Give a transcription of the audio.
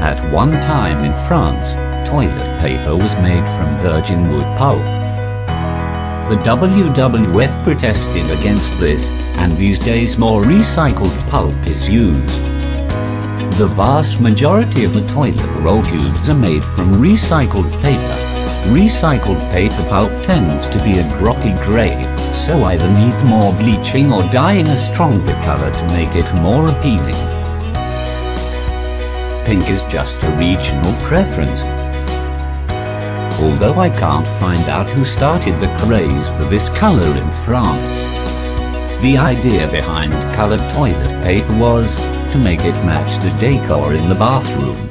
At one time in France, toilet paper was made from virgin wood pulp. The WWF protested against this, and these days more recycled pulp is used. The vast majority of the toilet roll tubes are made from recycled paper. Recycled paper pulp tends to be a grotty grey, so either needs more bleaching or dyeing a stronger color to make it more appealing. Pink is just a regional preference. Although I can't find out who started the craze for this color in France. The idea behind colored toilet paper was to make it match the decor in the bathroom.